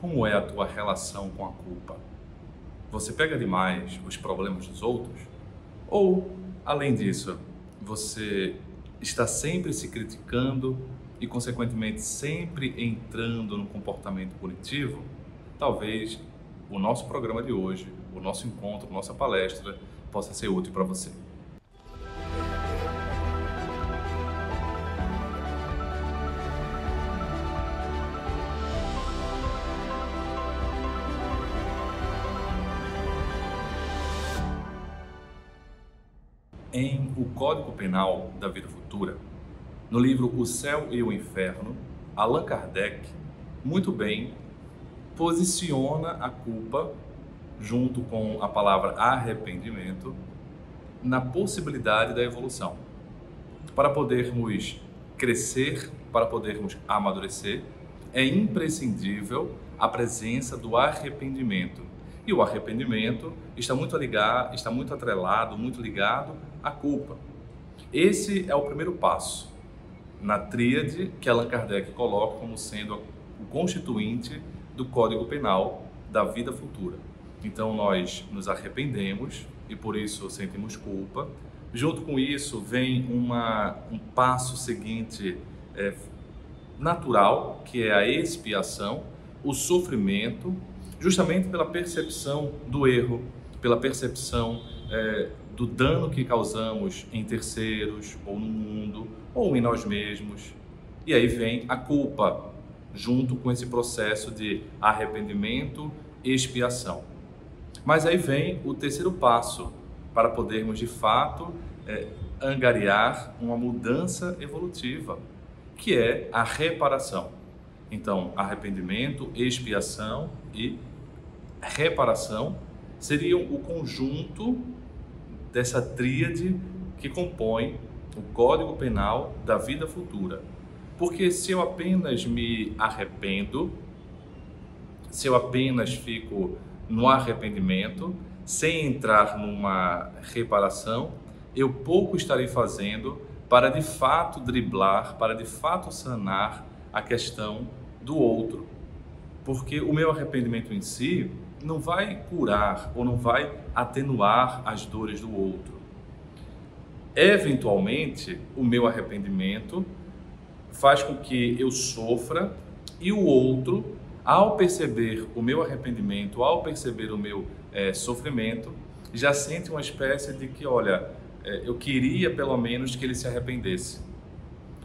como é a tua relação com a culpa? Você pega demais os problemas dos outros? Ou, além disso, você está sempre se criticando e, consequentemente, sempre entrando no comportamento punitivo? Talvez o nosso programa de hoje, o nosso encontro, nossa palestra possa ser útil para você. Código Penal da Vida Futura, no livro O Céu e o Inferno, Allan Kardec muito bem posiciona a culpa junto com a palavra arrependimento na possibilidade da evolução. Para podermos crescer, para podermos amadurecer, é imprescindível a presença do arrependimento. E o arrependimento está muito ligado, está muito atrelado, muito ligado à culpa. Esse é o primeiro passo na tríade que Allan Kardec coloca como sendo o constituinte do Código Penal da vida futura. Então nós nos arrependemos e por isso sentimos culpa. Junto com isso vem uma, um passo seguinte é, natural, que é a expiação, o sofrimento, justamente pela percepção do erro, pela percepção é, do dano que causamos em terceiros, ou no mundo, ou em nós mesmos. E aí vem a culpa, junto com esse processo de arrependimento e expiação. Mas aí vem o terceiro passo para podermos de fato é, angariar uma mudança evolutiva, que é a reparação. Então, arrependimento, expiação e reparação seriam o conjunto dessa tríade que compõe o Código Penal da vida futura. Porque se eu apenas me arrependo, se eu apenas fico no arrependimento, sem entrar numa reparação, eu pouco estarei fazendo para de fato driblar, para de fato sanar a questão do outro. Porque o meu arrependimento em si não vai curar ou não vai atenuar as dores do outro. Eventualmente, o meu arrependimento faz com que eu sofra e o outro, ao perceber o meu arrependimento, ao perceber o meu é, sofrimento, já sente uma espécie de que, olha, é, eu queria pelo menos que ele se arrependesse.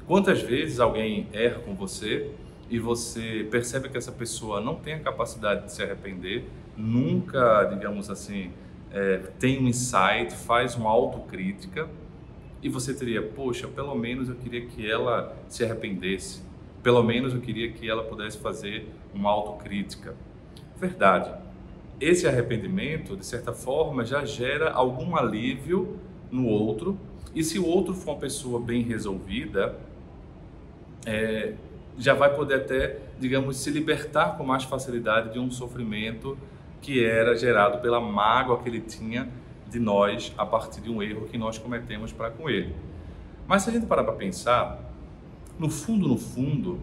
Quantas vezes alguém erra com você e você percebe que essa pessoa não tem a capacidade de se arrepender, nunca, digamos assim, é, tem um insight, faz uma autocrítica e você teria, poxa, pelo menos eu queria que ela se arrependesse, pelo menos eu queria que ela pudesse fazer uma autocrítica. Verdade. Esse arrependimento, de certa forma, já gera algum alívio no outro, e se o outro for uma pessoa bem resolvida, é, já vai poder até, digamos, se libertar com mais facilidade de um sofrimento que era gerado pela mágoa que ele tinha de nós a partir de um erro que nós cometemos para com ele. Mas se a gente parar para pensar, no fundo, no fundo,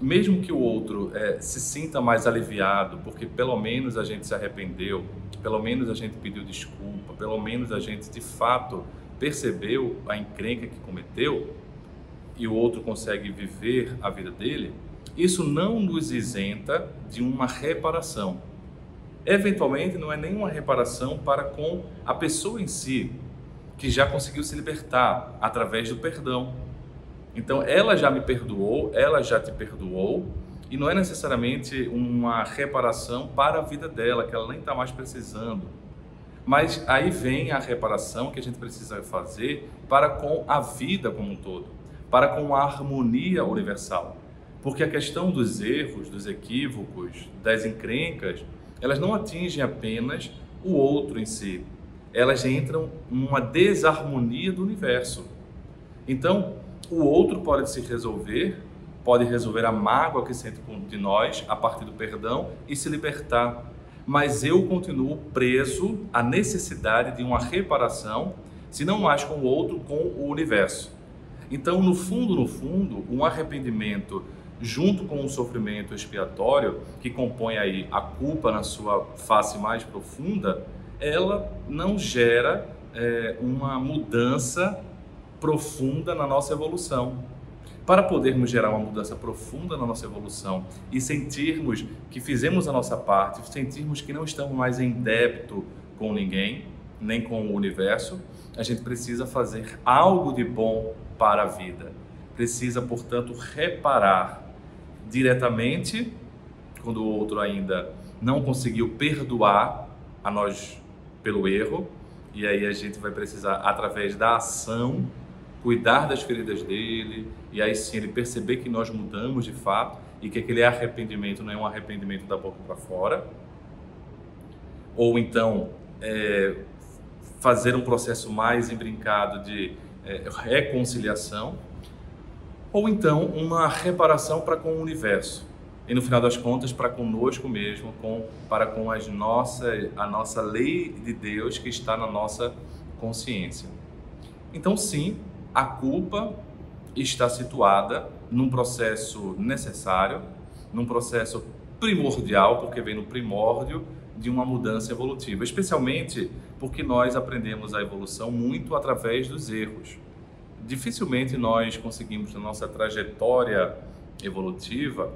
mesmo que o outro é, se sinta mais aliviado, porque pelo menos a gente se arrependeu, pelo menos a gente pediu desculpa, pelo menos a gente de fato percebeu a encrenca que cometeu e o outro consegue viver a vida dele, isso não nos isenta de uma reparação eventualmente não é nenhuma reparação para com a pessoa em si, que já conseguiu se libertar através do perdão. Então, ela já me perdoou, ela já te perdoou, e não é necessariamente uma reparação para a vida dela, que ela nem está mais precisando. Mas aí vem a reparação que a gente precisa fazer para com a vida como um todo, para com a harmonia universal. Porque a questão dos erros, dos equívocos, das encrencas, elas não atingem apenas o outro em si, elas entram numa desarmonia do universo. Então, o outro pode se resolver, pode resolver a mágoa que sente de nós a partir do perdão e se libertar. Mas eu continuo preso à necessidade de uma reparação, se não mais com o outro, com o universo. Então, no fundo, no fundo, um arrependimento junto com o sofrimento expiatório, que compõe aí a culpa na sua face mais profunda, ela não gera é, uma mudança profunda na nossa evolução. Para podermos gerar uma mudança profunda na nossa evolução e sentirmos que fizemos a nossa parte, sentirmos que não estamos mais em débito com ninguém, nem com o universo, a gente precisa fazer algo de bom para a vida. Precisa, portanto, reparar diretamente quando o outro ainda não conseguiu perdoar a nós pelo erro, e aí a gente vai precisar, através da ação, cuidar das feridas dele, e aí sim ele perceber que nós mudamos de fato e que aquele arrependimento não é um arrependimento da boca para fora. Ou então é, fazer um processo mais embrincado de é, reconciliação. Ou então uma reparação para com o universo e no final das contas para conosco mesmo, com, para com as nossas, a nossa lei de Deus que está na nossa consciência. Então, sim, a culpa está situada num processo necessário, num processo primordial, porque vem no primórdio de uma mudança evolutiva, especialmente porque nós aprendemos a evolução muito através dos erros. Dificilmente nós conseguimos na nossa trajetória evolutiva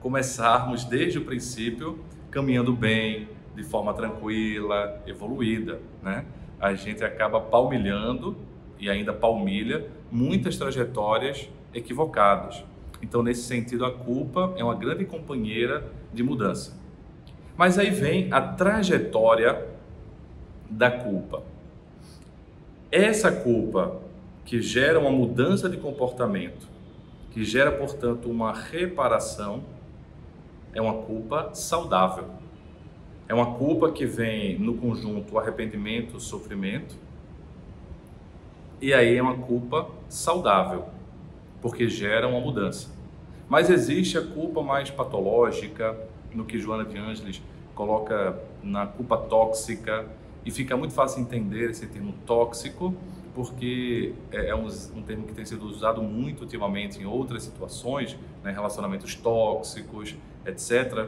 começarmos desde o princípio caminhando bem, de forma tranquila, evoluída, né? A gente acaba palmilhando e ainda palmilha muitas trajetórias equivocadas. Então, nesse sentido, a culpa é uma grande companheira de mudança. Mas aí vem a trajetória da culpa. Essa culpa que gera uma mudança de comportamento, que gera, portanto, uma reparação, é uma culpa saudável. É uma culpa que vem no conjunto arrependimento, sofrimento, e aí é uma culpa saudável, porque gera uma mudança. Mas existe a culpa mais patológica, no que Joana de Ângeles coloca na culpa tóxica, e fica muito fácil entender esse termo tóxico, porque é, é um, um termo que tem sido usado muito ultimamente em outras situações, né, relacionamentos tóxicos, etc.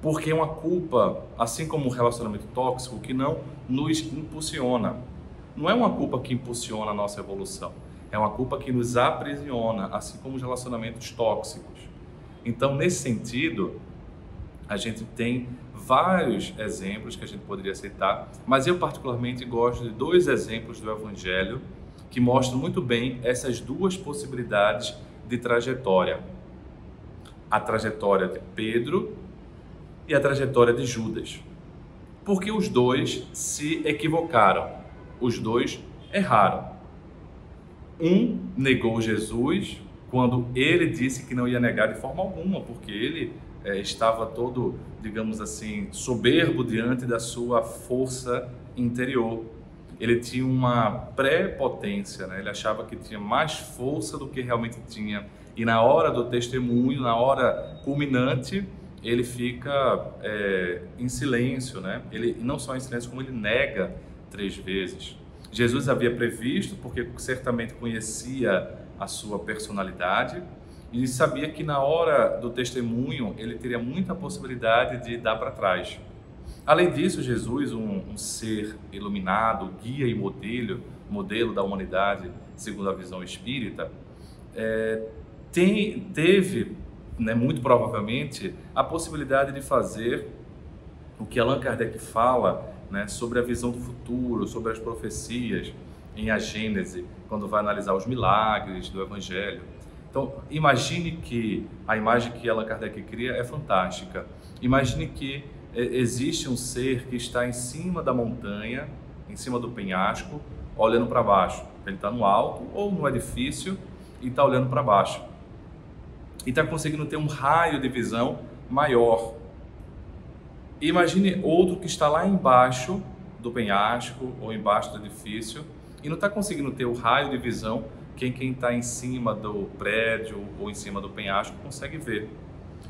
Porque é uma culpa, assim como um relacionamento tóxico, que não nos impulsiona, não é uma culpa que impulsiona a nossa evolução, é uma culpa que nos aprisiona, assim como os relacionamentos tóxicos. Então, nesse sentido, a gente tem vários exemplos que a gente poderia citar, mas eu particularmente gosto de dois exemplos do Evangelho que mostram muito bem essas duas possibilidades de trajetória. A trajetória de Pedro e a trajetória de Judas. Porque os dois se equivocaram os dois erraram. Um negou Jesus quando ele disse que não ia negar de forma alguma, porque ele é, estava todo, digamos assim, soberbo diante da sua força interior. Ele tinha uma pré-potência, né? ele achava que tinha mais força do que realmente tinha. E na hora do testemunho, na hora culminante, ele fica é, em silêncio, né? Ele não só em silêncio, como ele nega três vezes. Jesus havia previsto, porque certamente conhecia a sua personalidade e sabia que na hora do testemunho ele teria muita possibilidade de dar para trás. Além disso, Jesus, um, um, ser iluminado, guia e modelo, modelo da humanidade, segundo a visão espírita, é, tem, teve, né, muito provavelmente, a possibilidade de fazer o que Allan Kardec fala né, sobre a visão do futuro, sobre as profecias em A Gênese, quando vai analisar os milagres do Evangelho. Então, imagine que a imagem que Allan Kardec cria é fantástica. Imagine que é, existe um ser que está em cima da montanha, em cima do penhasco, olhando para baixo. Ele está no alto ou no edifício e está olhando para baixo. E está conseguindo ter um raio de visão maior Imagine outro que está lá embaixo do penhasco ou embaixo do edifício e não está conseguindo ter o raio de visão que quem está em cima do prédio ou em cima do penhasco consegue ver.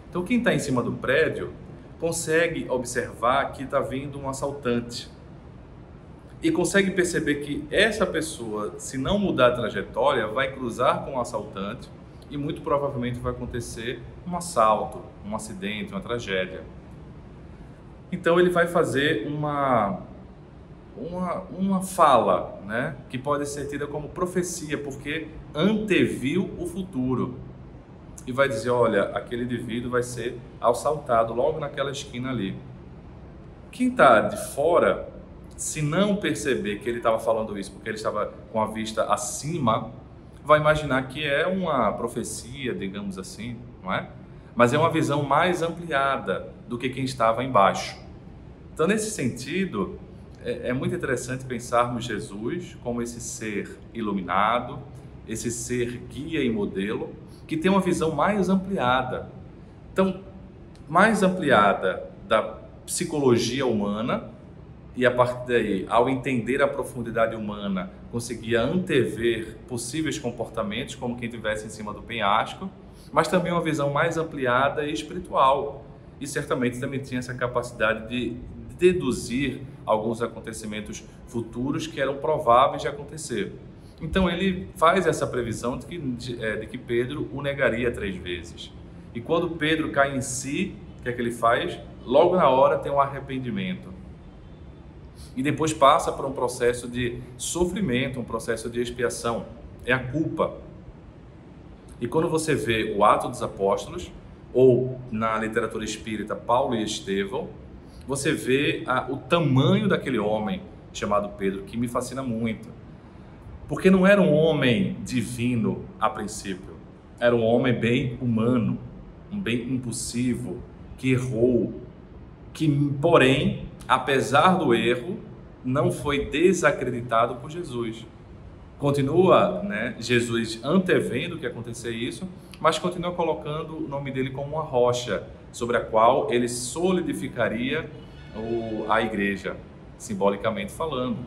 Então, quem está em cima do prédio consegue observar que está vindo um assaltante e consegue perceber que essa pessoa, se não mudar a trajetória, vai cruzar com o assaltante e muito provavelmente vai acontecer um assalto, um acidente, uma tragédia. Então ele vai fazer uma uma, uma fala, né, que pode ser tida como profecia, porque anteviu o futuro. E vai dizer, olha, aquele indivíduo vai ser assaltado logo naquela esquina ali. Quem está de fora, se não perceber que ele estava falando isso porque ele estava com a vista acima, vai imaginar que é uma profecia, digamos assim, não é? Mas é uma visão mais ampliada do que quem estava embaixo. Então, nesse sentido, é, é muito interessante pensarmos Jesus como esse ser iluminado, esse ser guia e modelo, que tem uma visão mais ampliada. Então, mais ampliada da psicologia humana, e a partir daí, ao entender a profundidade humana, conseguia antever possíveis comportamentos, como quem estivesse em cima do penhasco, mas também uma visão mais ampliada e espiritual. E certamente também tinha essa capacidade de deduzir alguns acontecimentos futuros que eram prováveis de acontecer. Então ele faz essa previsão de que, de, é, de que Pedro o negaria três vezes. E quando Pedro cai em si, o que é que ele faz? Logo na hora tem um arrependimento. E depois passa por um processo de sofrimento, um processo de expiação. É a culpa. E quando você vê o Ato dos Apóstolos, ou na literatura espírita Paulo e Estevão, você vê a, o tamanho daquele homem chamado Pedro, que me fascina muito. Porque não era um homem divino a princípio, era um homem bem humano, um bem impulsivo, que errou, que, porém, apesar do erro, não foi desacreditado por Jesus. Continua né, Jesus antevendo que acontecer isso, mas continua colocando o nome dele como uma rocha sobre a qual ele solidificaria o, a igreja, simbolicamente falando.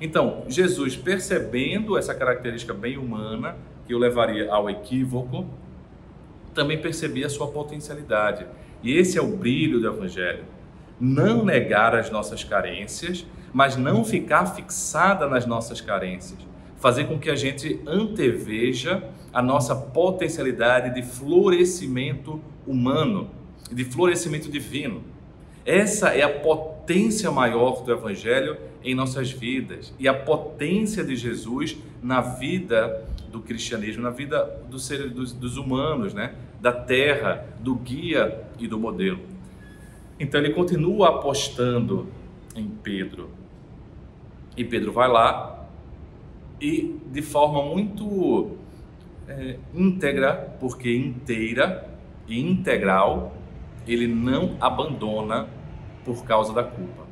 Então, Jesus, percebendo essa característica bem humana, que o levaria ao equívoco, também percebia a sua potencialidade. E esse é o brilho do Evangelho. Não negar as nossas carências, mas não ficar fixada nas nossas carências. Fazer com que a gente anteveja a nossa potencialidade de florescimento humano, de florescimento divino. Essa é a potência maior do Evangelho em nossas vidas e a potência de Jesus na vida do cristianismo, na vida dos, dos humanos, né? da terra, do guia e do modelo. Então ele continua apostando em Pedro. E Pedro vai lá e de forma muito é, íntegra, porque inteira e integral, ele não abandona por causa da culpa.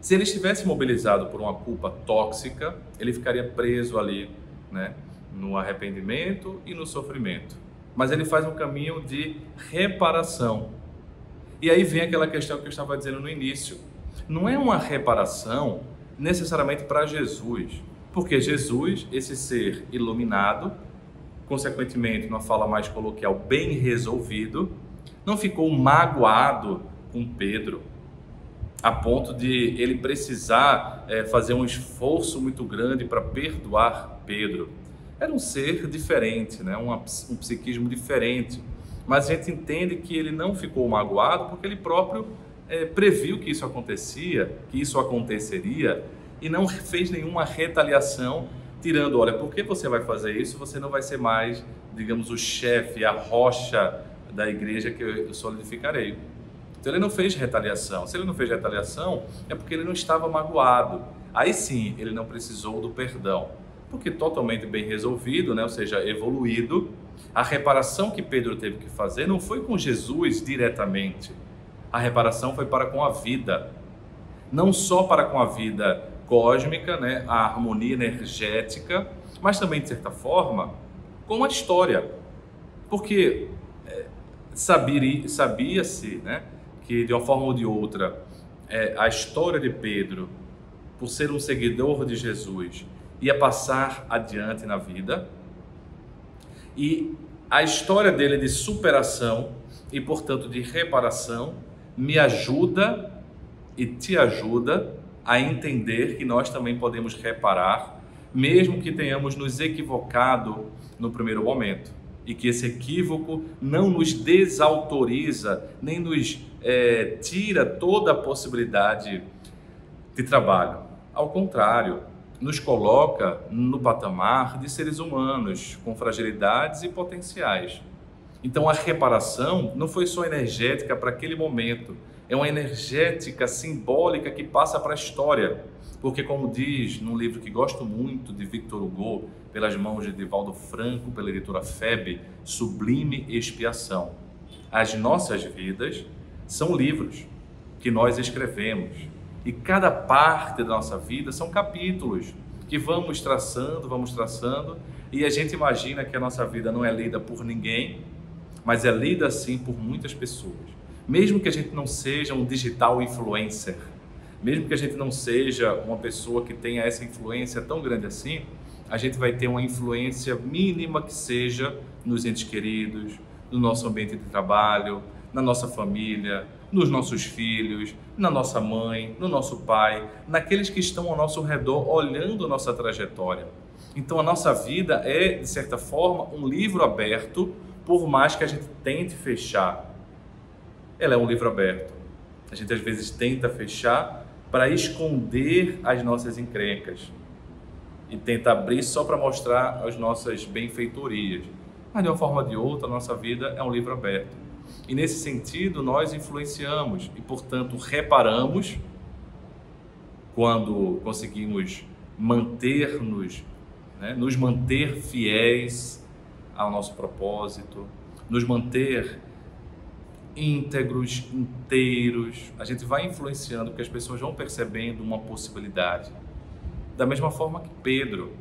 Se ele estivesse mobilizado por uma culpa tóxica, ele ficaria preso ali, né, no arrependimento e no sofrimento. Mas ele faz um caminho de reparação. E aí vem aquela questão que eu estava dizendo no início. Não é uma reparação necessariamente para Jesus, porque Jesus, esse ser iluminado, consequentemente, numa fala mais coloquial, bem resolvido, não ficou magoado com Pedro, a ponto de ele precisar é, fazer um esforço muito grande para perdoar Pedro. Era um ser diferente, né? um, um psiquismo diferente. Mas a gente entende que ele não ficou magoado porque ele próprio é, previu que isso acontecia, que isso aconteceria e não fez nenhuma retaliação, tirando, olha, por que você vai fazer isso? Você não vai ser mais, digamos, o chefe, a rocha da igreja que eu solidificarei. Então ele não fez retaliação. Se ele não fez retaliação, é porque ele não estava magoado. Aí sim, ele não precisou do perdão. Porque totalmente bem resolvido, né? ou seja, evoluído, a reparação que Pedro teve que fazer não foi com Jesus diretamente. A reparação foi para com a vida. Não só para com a vida cósmica, né? a harmonia energética, mas também, de certa forma, com a história. Porque sabia-se né, que, de uma forma ou de outra, é, a história de Pedro, por ser um seguidor de Jesus, ia passar adiante na vida. E a história dele de superação e, portanto, de reparação me ajuda e te ajuda a entender que nós também podemos reparar, mesmo que tenhamos nos equivocado no primeiro momento. E que esse equívoco não nos desautoriza, nem nos é, tira toda a possibilidade de trabalho. Ao contrário, nos coloca no patamar de seres humanos com fragilidades e potenciais. Então a reparação não foi só energética para aquele momento, é uma energética simbólica que passa para a história. Porque, como diz num livro que gosto muito de Victor Hugo, pelas mãos de Divaldo Franco, pela editora FEB, Sublime Expiação. As nossas vidas são livros que nós escrevemos. E cada parte da nossa vida são capítulos que vamos traçando, vamos traçando, e a gente imagina que a nossa vida não é lida por ninguém, mas é lida sim por muitas pessoas. Mesmo que a gente não seja um digital influencer, mesmo que a gente não seja uma pessoa que tenha essa influência tão grande assim, a gente vai ter uma influência mínima que seja nos entes queridos, no nosso ambiente de trabalho, na nossa família, nos nossos filhos, na nossa mãe, no nosso pai, naqueles que estão ao nosso redor olhando nossa trajetória. Então a nossa vida é, de certa forma, um livro aberto, por mais que a gente tente fechar ela é um livro aberto. A gente às vezes tenta fechar para esconder as nossas encrencas e tenta abrir só para mostrar as nossas benfeitorias. Mas de uma forma ou de outra, a nossa vida é um livro aberto. E nesse sentido, nós influenciamos e, portanto, reparamos quando conseguimos manter-nos, né, nos manter fiéis ao nosso propósito, nos manter íntegros, inteiros. A gente vai influenciando porque as pessoas vão percebendo uma possibilidade. Da mesma forma que Pedro,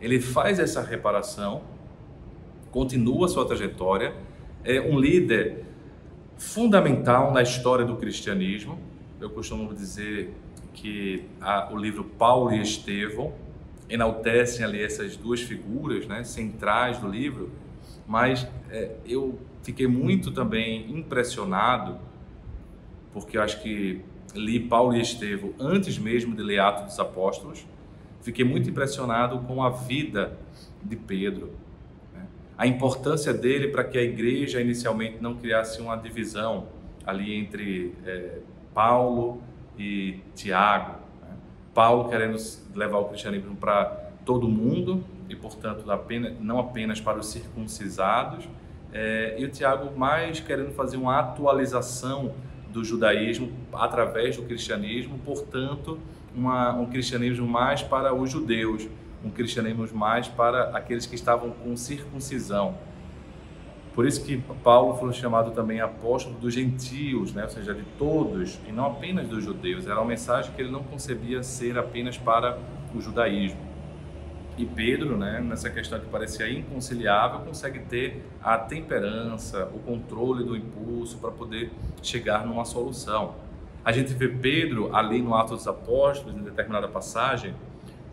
ele faz essa reparação, continua sua trajetória, é um líder fundamental na história do cristianismo. Eu costumo dizer que a, o livro Paulo e Estevão enaltecem ali essas duas figuras né, centrais do livro, mas é, eu fiquei muito também impressionado, porque eu acho que li Paulo e Estevão antes mesmo de ler Atos dos Apóstolos, fiquei muito impressionado com a vida de Pedro, né? a importância dele para que a igreja inicialmente não criasse uma divisão ali entre é, Paulo e Tiago. Né? Paulo querendo levar o cristianismo para todo mundo e, portanto, não apenas para os circuncisados, é, e o Tiago mais querendo fazer uma atualização do judaísmo através do cristianismo, portanto, uma, um cristianismo mais para os judeus, um cristianismo mais para aqueles que estavam com circuncisão. Por isso que Paulo foi chamado também apóstolo dos gentios, né? ou seja, de todos, e não apenas dos judeus. Era uma mensagem que ele não concebia ser apenas para o judaísmo. E Pedro, né, nessa questão que parecia inconciliável, consegue ter a temperança, o controle do impulso para poder chegar numa solução. A gente vê Pedro ali no Atos dos Apóstolos, em determinada passagem,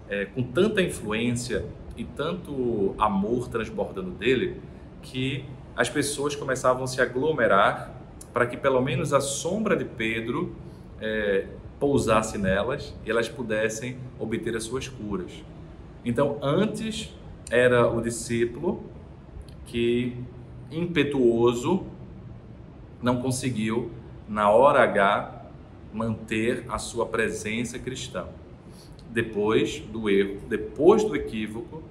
é, com tanta influência e tanto amor transbordando dele, que as pessoas começavam a se aglomerar para que pelo menos a sombra de Pedro é, pousasse nelas e elas pudessem obter as suas curas. Então, antes era o discípulo que, impetuoso, não conseguiu, na hora H, manter a sua presença cristã. Depois do erro, depois do equívoco,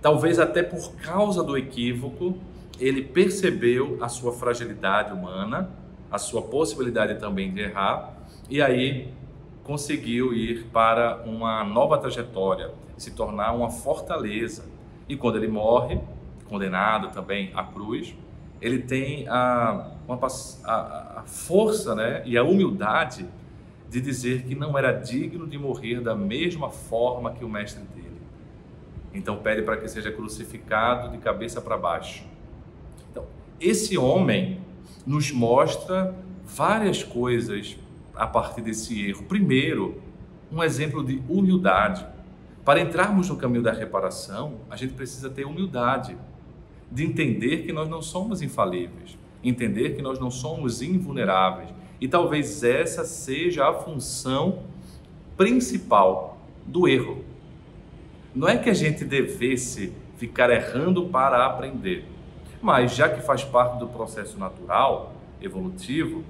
talvez até por causa do equívoco, ele percebeu a sua fragilidade humana, a sua possibilidade também de errar, e aí conseguiu ir para uma nova trajetória, se tornar uma fortaleza. E quando ele morre, condenado também à cruz, ele tem a, uma, a, a força né, e a humildade de dizer que não era digno de morrer da mesma forma que o mestre dele. Então pede para que seja crucificado de cabeça para baixo. Então, esse homem nos mostra várias coisas a partir desse erro. Primeiro, um exemplo de humildade. Para entrarmos no caminho da reparação, a gente precisa ter humildade, de entender que nós não somos infalíveis, entender que nós não somos invulneráveis. E talvez essa seja a função principal do erro. Não é que a gente devesse ficar errando para aprender, Mas já que faz parte do processo natural, evolutivo,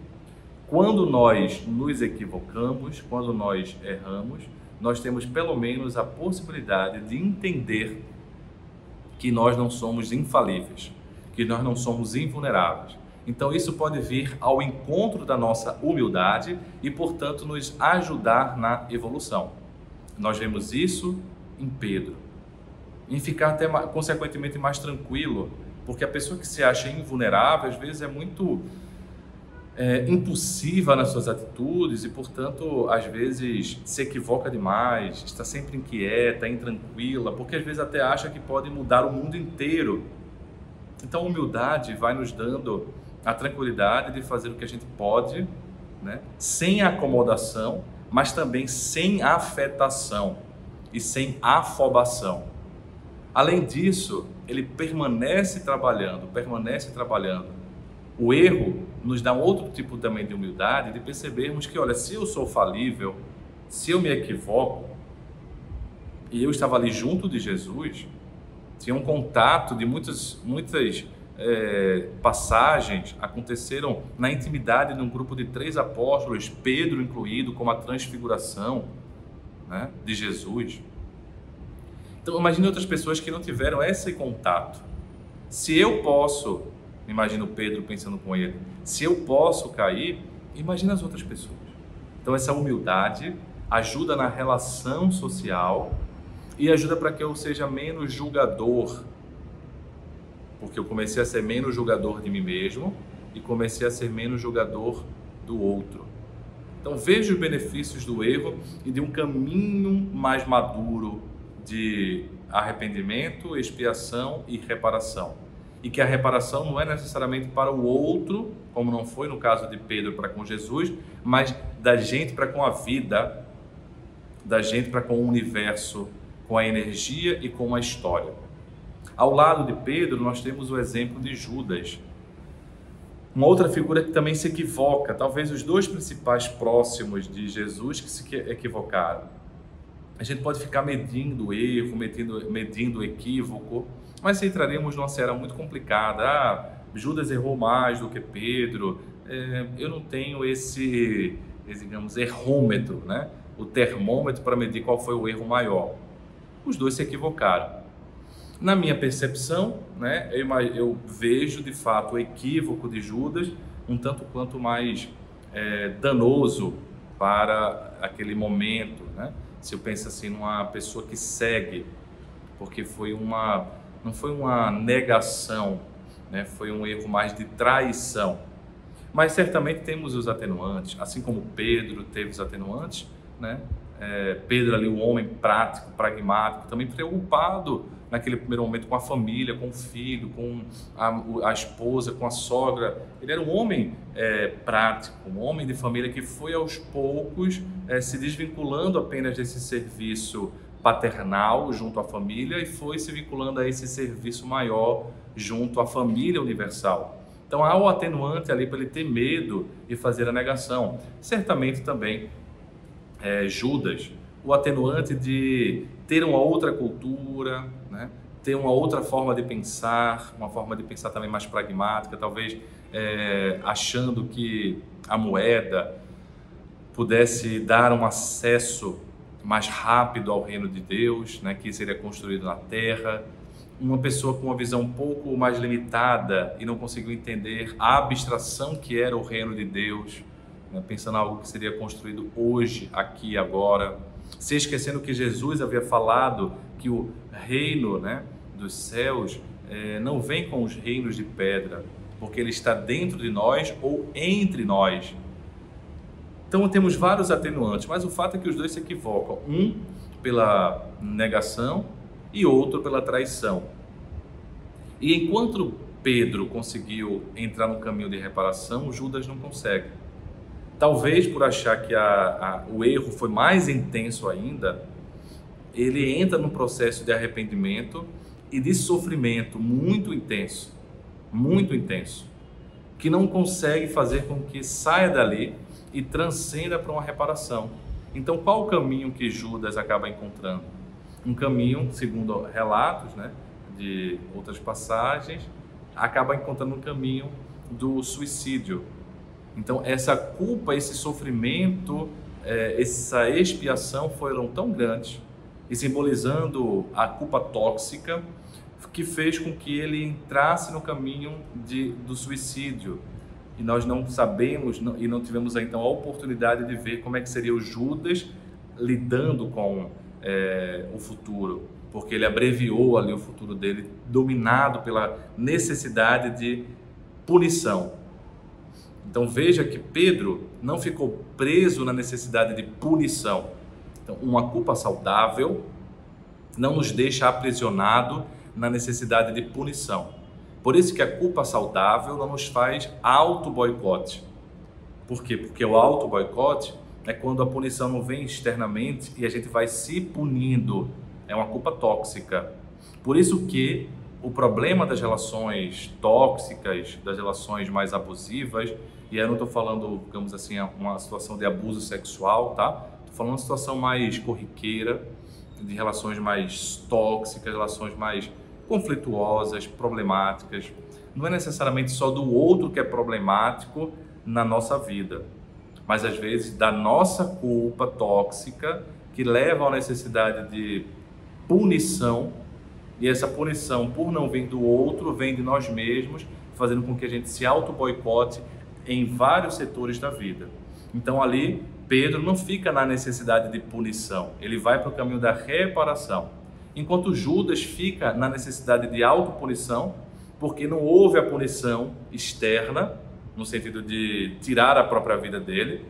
quando nós nos equivocamos, quando nós erramos, nós temos pelo menos a possibilidade de entender que nós não somos infalíveis, que nós não somos invulneráveis. Então, isso pode vir ao encontro da nossa humildade e, portanto, nos ajudar na evolução. Nós vemos isso em Pedro, em ficar até consequentemente mais tranquilo, porque a pessoa que se acha invulnerável às vezes é muito é, impulsiva nas suas atitudes e, portanto, às vezes se equivoca demais, está sempre inquieta, intranquila, porque às vezes até acha que pode mudar o mundo inteiro. Então, a humildade vai nos dando a tranquilidade de fazer o que a gente pode, né? sem acomodação, mas também sem afetação e sem afobação. Além disso, ele permanece trabalhando, permanece trabalhando. O erro nos dá outro tipo também de humildade, de percebermos que, olha, se eu sou falível, se eu me equivoco, e eu estava ali junto de Jesus, tinha um contato de muitas, muitas é, passagens aconteceram na intimidade de um grupo de três apóstolos, Pedro incluído, como a transfiguração né, de Jesus. Então, imagine outras pessoas que não tiveram esse contato. Se eu posso, imagino Pedro pensando com ele, se eu posso cair, imagine as outras pessoas. Então, essa humildade ajuda na relação social e ajuda para que eu seja menos julgador porque eu comecei a ser menos julgador de mim mesmo e comecei a ser menos julgador do outro. Então vejo os benefícios do erro e de um caminho mais maduro de arrependimento, expiação e reparação. E que a reparação não é necessariamente para o outro, como não foi no caso de Pedro para com Jesus, mas da gente para com a vida, da gente para com o universo, com a energia e com a história. Ao lado de Pedro, nós temos o exemplo de Judas. Uma outra figura que também se equivoca, talvez os dois principais próximos de Jesus que se equivocaram. A gente pode ficar medindo o erro, medindo, medindo o equívoco, mas entraremos numa seara muito complicada. Ah, Judas errou mais do que Pedro. É, eu não tenho esse, digamos, errômetro, né? o termômetro para medir qual foi o erro maior. Os dois se equivocaram. Na minha percepção, né, eu, eu vejo de fato o equívoco de Judas um tanto quanto mais é, danoso para aquele momento, né? Se eu penso assim numa pessoa que segue, porque foi uma não foi uma negação, né? Foi um erro mais de traição. Mas certamente temos os atenuantes, assim como Pedro teve os atenuantes, né? É, Pedro ali, o homem prático, pragmático, também preocupado naquele primeiro momento com a família, com o filho, com a, a esposa, com a sogra. Ele era um homem é, prático, um homem de família que foi aos poucos é, se desvinculando apenas desse serviço paternal junto à família e foi se vinculando a esse serviço maior junto à família universal. Então há o atenuante ali para ele ter medo e fazer a negação. Certamente também é, Judas, o atenuante de ter uma outra cultura, né? ter uma outra forma de pensar, uma forma de pensar também mais pragmática, talvez é, achando que a moeda pudesse dar um acesso mais rápido ao reino de Deus, né, que seria construído na terra. Uma pessoa com uma visão um pouco mais limitada e não conseguiu entender a abstração que era o reino de Deus, né, pensando em algo que seria construído hoje, aqui, agora se esquecendo que Jesus havia falado que o reino né, dos céus é, não vem com os reinos de pedra, porque ele está dentro de nós ou entre nós. Então temos vários atenuantes, mas o fato é que os dois se equivocam. Um pela negação e outro pela traição. E enquanto Pedro conseguiu entrar no caminho de reparação, Judas não consegue. Talvez por achar que a, a, o erro foi mais intenso ainda, ele entra num processo de arrependimento e de sofrimento muito intenso, muito intenso, que não consegue fazer com que saia dali e transcenda para uma reparação. Então, qual o caminho que Judas acaba encontrando? Um caminho, segundo relatos, né, de outras passagens, acaba encontrando um caminho do suicídio. Então, essa culpa, esse sofrimento, é, essa expiação foram tão grandes e simbolizando a culpa tóxica que fez com que ele entrasse no caminho de, do suicídio. E nós não sabemos não, e não tivemos então a oportunidade de ver como é que seria o Judas lidando com é, o futuro, porque ele abreviou ali o futuro dele, dominado pela necessidade de punição. Então veja que Pedro não ficou preso na necessidade de punição. Então, uma culpa saudável não nos deixa aprisionado na necessidade de punição. Por isso que a culpa saudável não nos faz auto-boicote. Por quê? Porque o auto-boicote é quando a punição não vem externamente e a gente vai se punindo. É uma culpa tóxica. Por isso que o problema das relações tóxicas, das relações mais abusivas, e eu não estou falando, digamos assim, uma situação de abuso sexual, tá? Estou falando uma situação mais corriqueira, de relações mais tóxicas, relações mais conflituosas, problemáticas. Não é necessariamente só do outro que é problemático na nossa vida, mas às vezes da nossa culpa tóxica que leva à necessidade de punição e essa punição, por não vir do outro, vem de nós mesmos, fazendo com que a gente se auto-boicote em vários setores da vida. Então ali Pedro não fica na necessidade de punição, ele vai para o caminho da reparação enquanto Judas fica na necessidade de autopunição, porque não houve a punição externa, no sentido de tirar a própria vida dele,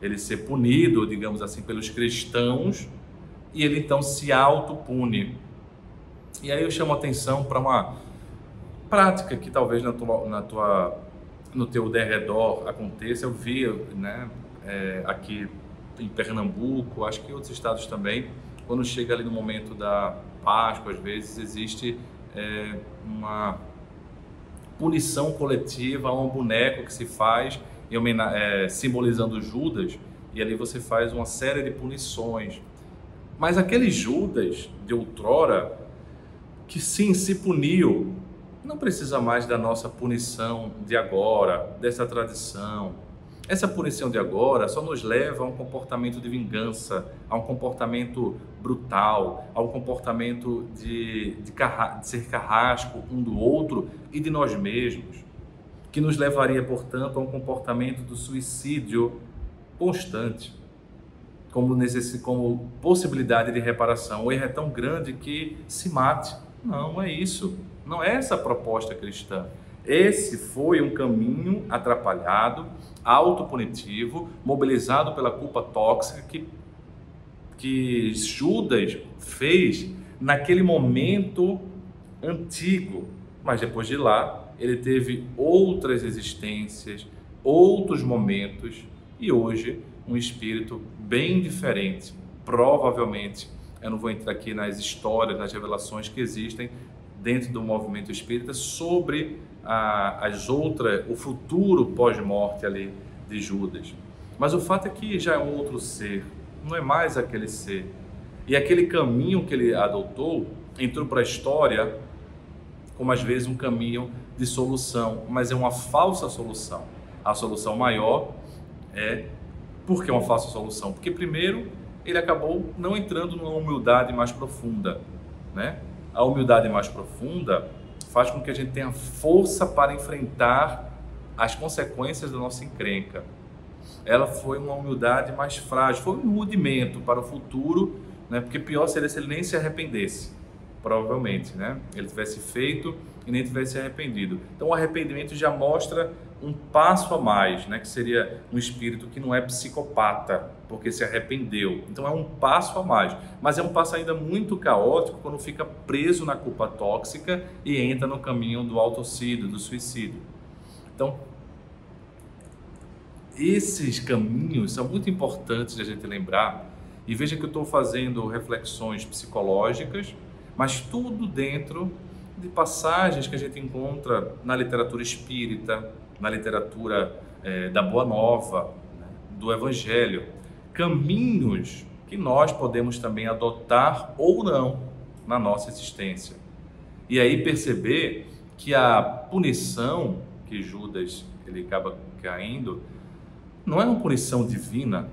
ele ser punido, digamos assim, pelos cristãos, e ele então se autopune. E aí eu chamo a atenção para uma prática que talvez na tua, na tua, no teu derredor aconteça. Eu vi né, é, aqui em Pernambuco, acho que em outros estados também, quando chega ali no momento da Páscoa, às vezes existe é, uma punição coletiva a um boneco que se faz é, simbolizando Judas, e ali você faz uma série de punições. Mas aquele Judas de outrora, que sim se puniu, não precisa mais da nossa punição de agora, dessa tradição, essa punição de agora só nos leva a um comportamento de vingança, a um comportamento brutal, a um comportamento de, de, carra, de ser carrasco um do outro e de nós mesmos, que nos levaria, portanto, a um comportamento do suicídio constante, como, necess, como possibilidade de reparação. O erro é tão grande que se mate. Não, é isso. Não é essa a proposta cristã. Esse foi um caminho atrapalhado, autopunitivo, mobilizado pela culpa tóxica que, que Judas fez naquele momento antigo. Mas depois de lá, ele teve outras existências, outros momentos e hoje um espírito bem diferente. Provavelmente, eu não vou entrar aqui nas histórias, nas revelações que existem dentro do movimento espírita sobre a, as outras, o futuro pós-morte ali de Judas. Mas o fato é que já é um outro ser, não é mais aquele ser. E aquele caminho que ele adotou entrou para a história como às vezes um caminho de solução, mas é uma falsa solução. A solução maior é por que uma falsa solução? Porque primeiro ele acabou não entrando numa humildade mais profunda, né? A humildade mais profunda faz com que a gente tenha força para enfrentar as consequências da nossa encrenca. Ela foi uma humildade mais frágil, foi um rudimento para o futuro, né? porque pior seria se ele nem se arrependesse, provavelmente, né? ele tivesse feito e nem tivesse arrependido. Então o arrependimento já mostra um passo a mais, né? que seria um espírito que não é psicopata, porque se arrependeu. Então é um passo a mais, mas é um passo ainda muito caótico quando fica preso na culpa tóxica e entra no caminho do autocídio, do suicídio. Então, esses caminhos são muito importantes de a gente lembrar. E veja que eu estou fazendo reflexões psicológicas, mas tudo dentro de passagens que a gente encontra na literatura espírita, na literatura é, da Boa Nova, né, do Evangelho, caminhos que nós podemos também adotar ou não na nossa existência. E aí perceber que a punição que Judas ele acaba caindo não é uma punição divina,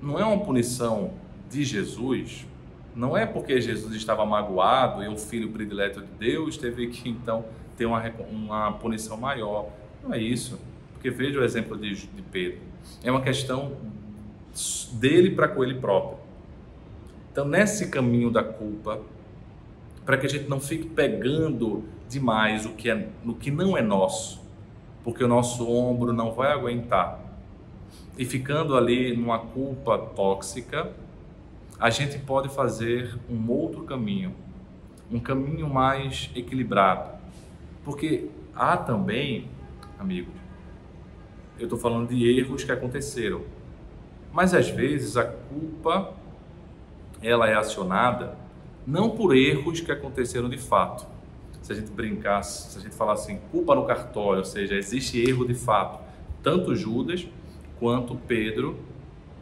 não é uma punição de Jesus, não é porque Jesus estava magoado e um filho predileto de Deus teve que então ter uma, uma punição maior. Não é isso. Porque veja o exemplo de, de Pedro. É uma questão dele para com ele próprio. Então, nesse caminho da culpa, para que a gente não fique pegando demais o que é, no que não é nosso, porque o nosso ombro não vai aguentar. E ficando ali numa culpa tóxica, a gente pode fazer um outro caminho, um caminho mais equilibrado. Porque há também, amigos, eu estou falando de erros que aconteceram, mas às vezes a culpa ela é acionada não por erros que aconteceram de fato. Se a gente brincar, se a gente falar assim, culpa no cartório, ou seja, existe erro de fato. Tanto Judas quanto Pedro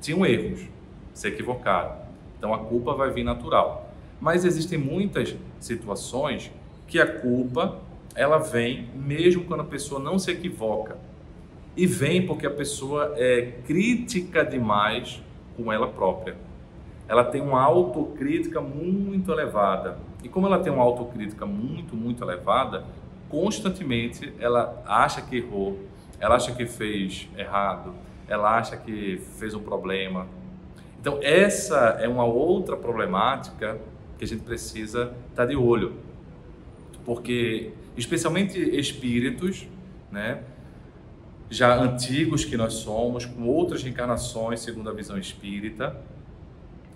tinham erros, se equivocaram. Então a culpa vai vir natural. Mas existem muitas situações que a culpa ela vem mesmo quando a pessoa não se equivoca. E vem porque a pessoa é crítica demais com ela própria. Ela tem uma autocrítica muito elevada. E como ela tem uma autocrítica muito, muito elevada, constantemente ela acha que errou, ela acha que fez errado, ela acha que fez um problema. Então, essa é uma outra problemática que a gente precisa estar de olho. Porque, especialmente espíritos, né, já antigos que nós somos, com outras reencarnações, segundo a visão espírita,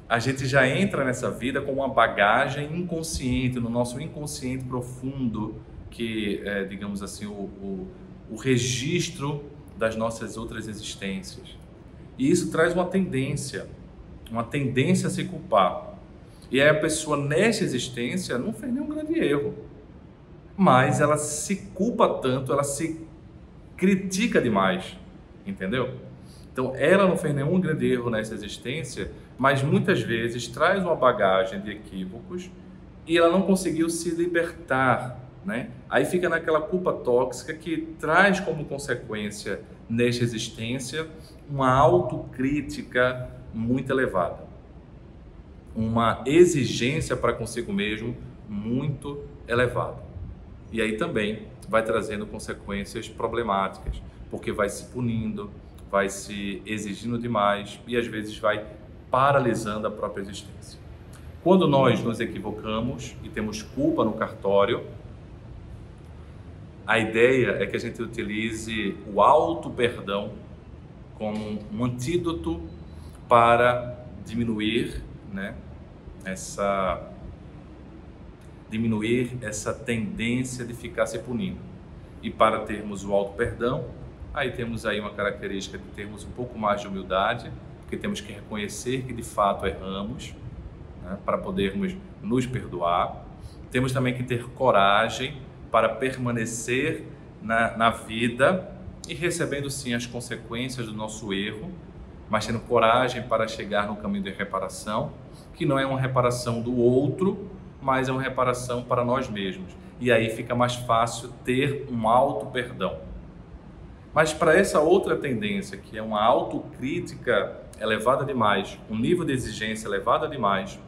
a gente já entra nessa vida com uma bagagem inconsciente, no nosso inconsciente profundo, que é, digamos assim, o, o, o registro das nossas outras existências. E isso traz uma tendência, uma tendência a se culpar. E aí a pessoa, nessa existência, não fez nenhum grande erro. Mas ela se culpa tanto, ela se critica demais, entendeu? Então, ela não fez nenhum grande erro nessa existência, mas muitas vezes traz uma bagagem de equívocos e ela não conseguiu se libertar, né? Aí fica naquela culpa tóxica que traz como consequência nesta existência uma autocrítica muito elevada, uma exigência para consigo mesmo muito elevada. E aí também vai trazendo consequências problemáticas, porque vai se punindo, vai se exigindo demais e às vezes vai paralisando a própria existência. Quando nós nos equivocamos e temos culpa no cartório, a ideia é que a gente utilize o auto perdão como um antídoto para diminuir, né, essa diminuir essa tendência de ficar se punindo. E para termos o auto perdão, aí temos aí uma característica de termos um pouco mais de humildade, porque temos que reconhecer que de fato erramos, né, para podermos nos perdoar. Temos também que ter coragem para permanecer na, na vida e recebendo sim as consequências do nosso erro, mas tendo coragem para chegar no caminho de reparação, que não é uma reparação do outro, mas é uma reparação para nós mesmos. E aí fica mais fácil ter um auto perdão. Mas para essa outra tendência, que é uma autocrítica elevada demais, um nível de exigência elevada demais,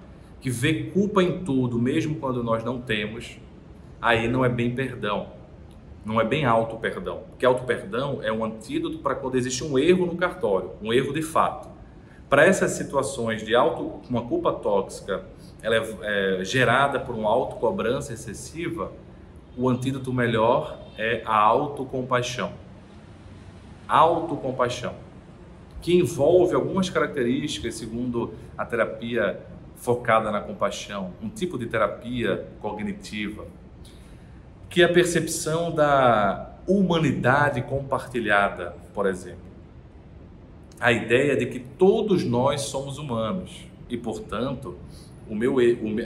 que vê culpa em tudo, mesmo quando nós não temos, aí não é bem perdão. Não é bem auto perdão. Porque auto perdão é um antídoto para quando existe um erro no cartório, um erro de fato. Para essas situações de auto, uma culpa tóxica, ela é, é gerada por uma autocobrança excessiva, o antídoto melhor é a autocompaixão. Autocompaixão, que envolve algumas características, segundo a terapia focada na compaixão, um tipo de terapia cognitiva, que é a percepção da humanidade compartilhada, por exemplo. A ideia de que todos nós somos humanos e, portanto, o meu,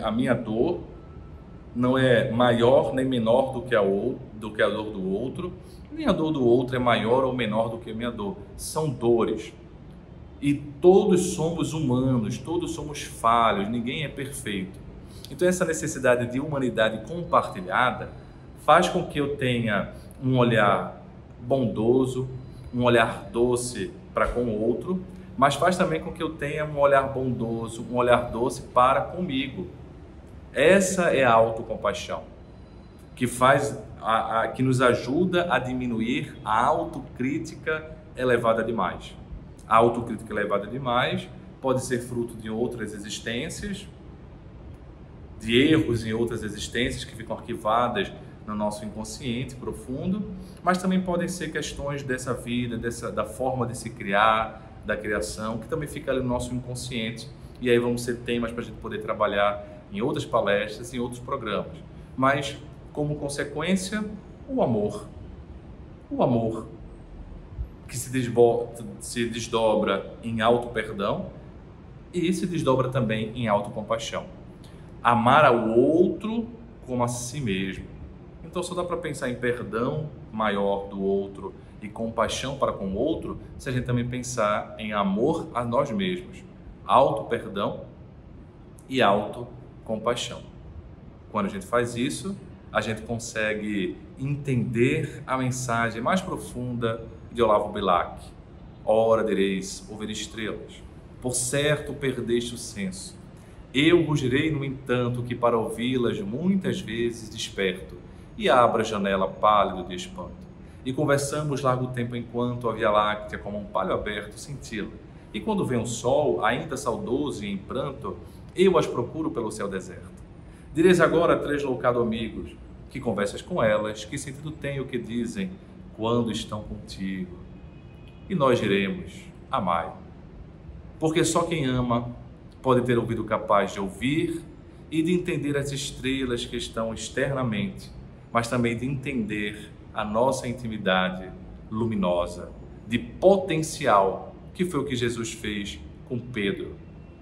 a minha dor não é maior nem menor do que, a, do que a dor do outro, nem a dor do outro é maior ou menor do que a minha dor. São dores. E todos somos humanos, todos somos falhos, ninguém é perfeito. Então, essa necessidade de humanidade compartilhada faz com que eu tenha um olhar bondoso, um olhar doce para com o outro, mas faz também com que eu tenha um olhar bondoso, um olhar doce para comigo. Essa é a autocompaixão, que faz a, a, que nos ajuda a diminuir a autocrítica elevada demais. A autocrítica elevada demais pode ser fruto de outras existências, de erros em outras existências que ficam arquivadas no nosso inconsciente profundo, mas também podem ser questões dessa vida, dessa, da forma de se criar, da criação, que também fica ali no nosso inconsciente. E aí vão ser temas para a gente poder trabalhar em outras palestras, em outros programas. Mas, como consequência, o amor. O amor que se, se desdobra em auto-perdão e se desdobra também em autocompaixão. Amar ao outro como a si mesmo. Então só dá para pensar em perdão maior do outro e compaixão para com o outro se a gente também pensar em amor a nós mesmos. Auto-perdão e auto-compaixão. Quando a gente faz isso, a gente consegue entender a mensagem mais profunda de Olavo Bilac. Ora direis, ouvir estrelas por certo perdeste o senso. Eu rugirei, no entanto, que para ouvi-las muitas vezes desperto, e abra a janela pálido de espanto. E conversamos largo tempo enquanto a Via Láctea, como um palho aberto, cintila. E quando vem o sol, ainda saudoso e em pranto, eu as procuro pelo céu deserto. Direis agora, três loucado amigos, que conversas com elas, que sentido tem o que dizem quando estão contigo? E nós diremos, amai porque só quem ama pode ter ouvido capaz de ouvir e de entender as estrelas que estão externamente, mas também de entender a nossa intimidade luminosa, de potencial, que foi o que Jesus fez com Pedro.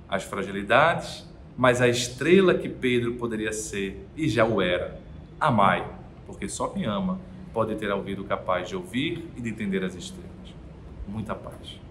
As fragilidades, mas a estrela que Pedro poderia ser e já o era. Amai, porque só quem ama pode ter ouvido capaz de ouvir e de entender as estrelas. Muita paz.